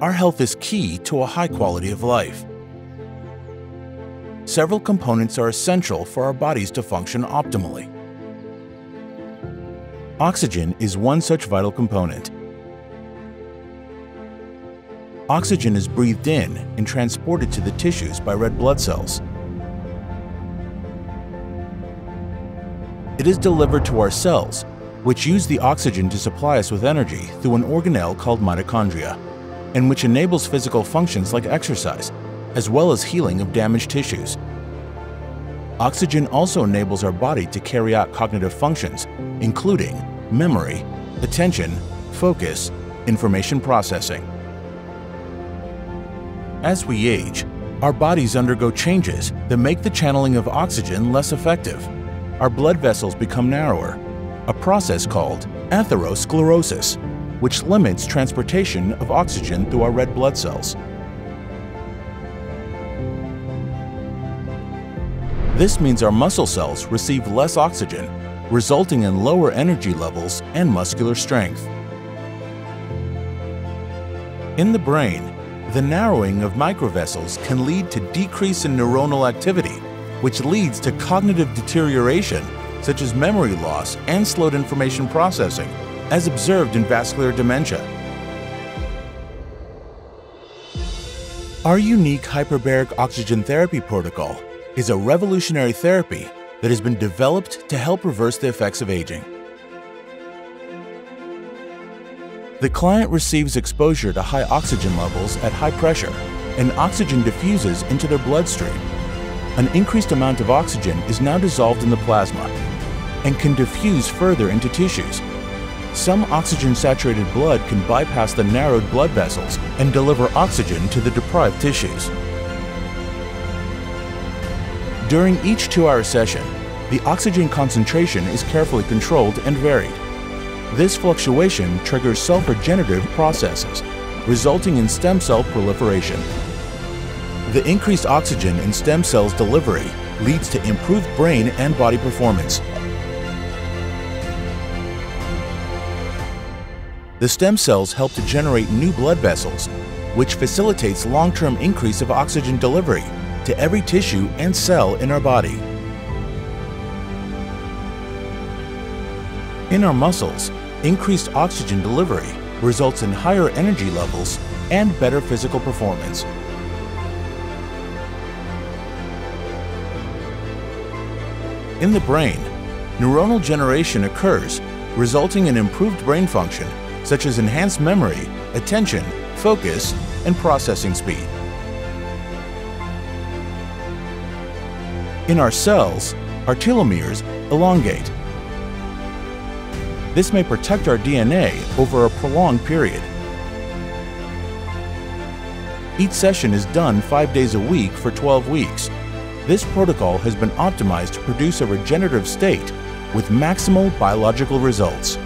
our health is key to a high quality of life. Several components are essential for our bodies to function optimally. Oxygen is one such vital component. Oxygen is breathed in and transported to the tissues by red blood cells. It is delivered to our cells, which use the oxygen to supply us with energy through an organelle called mitochondria, and which enables physical functions like exercise, as well as healing of damaged tissues. Oxygen also enables our body to carry out cognitive functions, including memory, attention, focus, information processing. As we age, our bodies undergo changes that make the channeling of oxygen less effective. Our blood vessels become narrower, a process called atherosclerosis, which limits transportation of oxygen through our red blood cells. This means our muscle cells receive less oxygen, resulting in lower energy levels and muscular strength. In the brain, the narrowing of microvessels can lead to decrease in neuronal activity, which leads to cognitive deterioration such as memory loss and slowed information processing, as observed in vascular dementia. Our unique hyperbaric oxygen therapy protocol is a revolutionary therapy that has been developed to help reverse the effects of aging. The client receives exposure to high oxygen levels at high pressure, and oxygen diffuses into their bloodstream. An increased amount of oxygen is now dissolved in the plasma and can diffuse further into tissues. Some oxygen-saturated blood can bypass the narrowed blood vessels and deliver oxygen to the deprived tissues. During each two-hour session, the oxygen concentration is carefully controlled and varied. This fluctuation triggers self-regenerative processes, resulting in stem cell proliferation. The increased oxygen in stem cells delivery leads to improved brain and body performance. The stem cells help to generate new blood vessels, which facilitates long-term increase of oxygen delivery to every tissue and cell in our body. In our muscles, increased oxygen delivery results in higher energy levels and better physical performance. In the brain, neuronal generation occurs, resulting in improved brain function such as enhanced memory, attention, focus, and processing speed. In our cells, our telomeres elongate. This may protect our DNA over a prolonged period. Each session is done five days a week for 12 weeks. This protocol has been optimized to produce a regenerative state with maximal biological results.